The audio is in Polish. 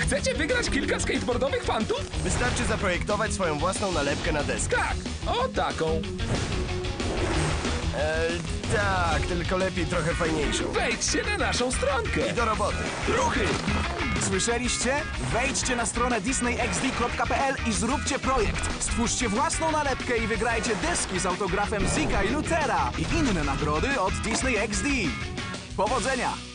Chcecie wygrać kilka skateboardowych fantów? Wystarczy zaprojektować swoją własną nalepkę na deskę. Tak, o taką. E, tak, tylko lepiej trochę fajniejszą. Wejdźcie na naszą stronkę. I do roboty. Ruchy! Słyszeliście? Wejdźcie na stronę disneyxd.pl i zróbcie projekt. Stwórzcie własną nalepkę i wygrajcie deski z autografem Zika i Lutera i inne nagrody od Disney XD. Powodzenia!